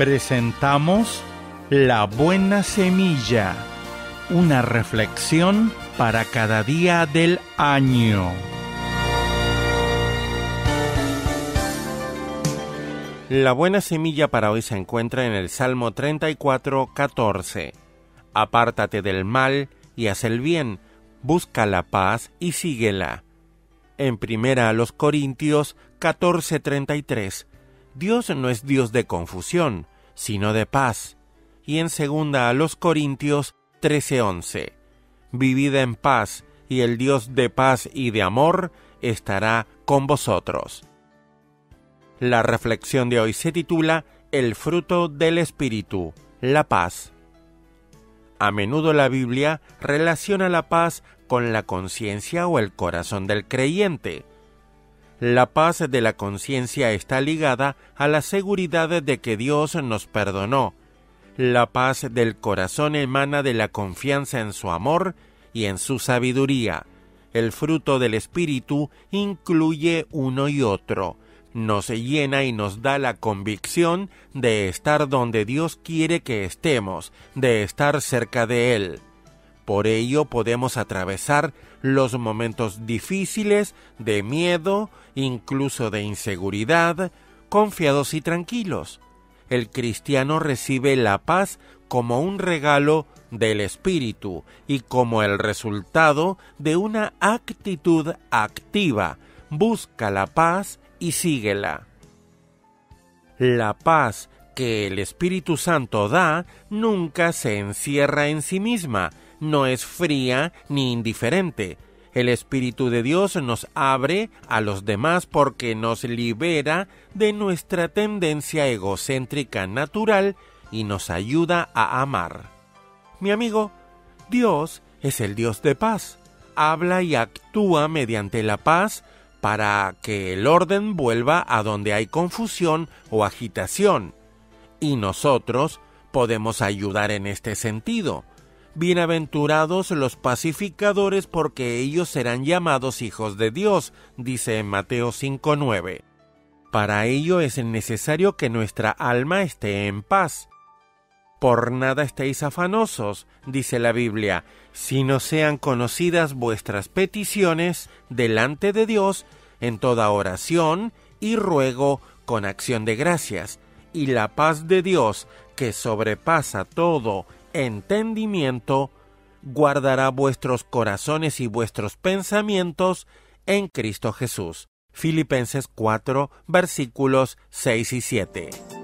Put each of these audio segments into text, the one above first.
presentamos La Buena Semilla, una reflexión para cada día del año. La buena semilla para hoy se encuentra en el Salmo 34, 14. Apártate del mal y haz el bien, busca la paz y síguela. En primera a los Corintios 14:33, Dios no es Dios de confusión, sino de paz. Y en segunda a los Corintios 13:11, Vivid en paz, y el Dios de paz y de amor estará con vosotros. La reflexión de hoy se titula El fruto del Espíritu, la paz. A menudo la Biblia relaciona la paz con la conciencia o el corazón del creyente. La paz de la conciencia está ligada a la seguridad de que Dios nos perdonó. La paz del corazón emana de la confianza en su amor y en su sabiduría. El fruto del Espíritu incluye uno y otro. Nos llena y nos da la convicción de estar donde Dios quiere que estemos, de estar cerca de Él. Por ello podemos atravesar los momentos difíciles de miedo, incluso de inseguridad, confiados y tranquilos. El cristiano recibe la paz como un regalo del Espíritu y como el resultado de una actitud activa. Busca la paz y síguela. La paz que el Espíritu Santo da nunca se encierra en sí misma, no es fría ni indiferente. El Espíritu de Dios nos abre a los demás porque nos libera de nuestra tendencia egocéntrica natural y nos ayuda a amar. Mi amigo, Dios es el Dios de paz. Habla y actúa mediante la paz para que el orden vuelva a donde hay confusión o agitación. Y nosotros podemos ayudar en este sentido. Bienaventurados los pacificadores porque ellos serán llamados hijos de Dios, dice en Mateo 5.9. Para ello es necesario que nuestra alma esté en paz. Por nada estéis afanosos, dice la Biblia, si no sean conocidas vuestras peticiones delante de Dios en toda oración y ruego con acción de gracias, y la paz de Dios, que sobrepasa todo entendimiento, guardará vuestros corazones y vuestros pensamientos en Cristo Jesús. Filipenses 4 versículos 6 y 7.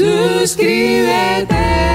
Suscríbete